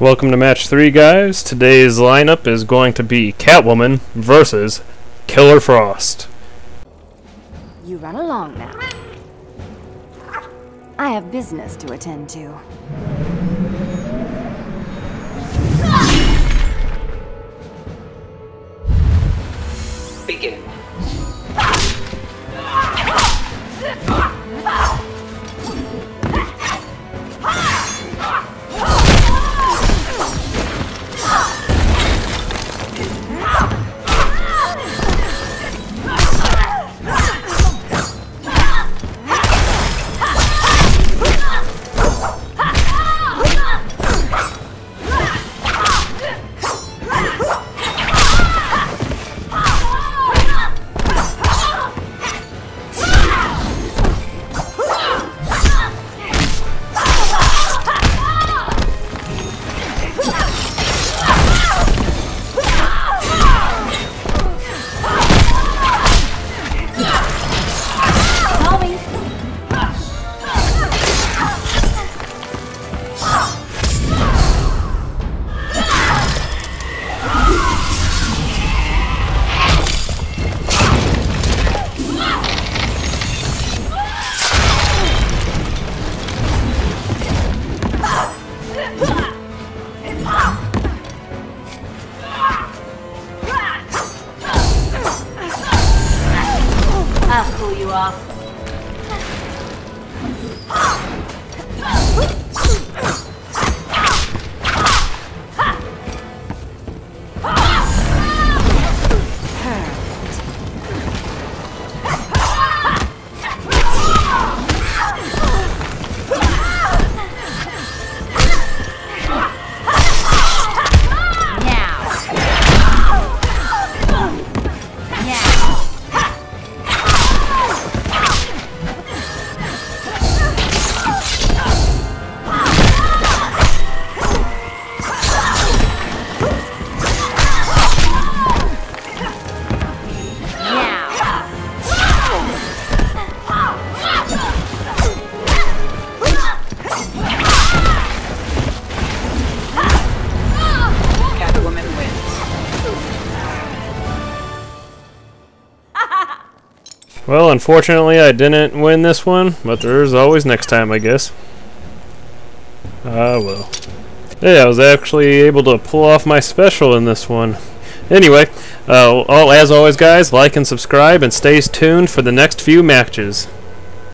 Welcome to match three, guys. Today's lineup is going to be Catwoman versus Killer Frost. You run along now. I have business to attend to. 啊！Well, unfortunately, I didn't win this one, but there's always next time, I guess. Ah, well. Yeah, I was actually able to pull off my special in this one. Anyway, uh, all, as always, guys, like and subscribe, and stay tuned for the next few matches.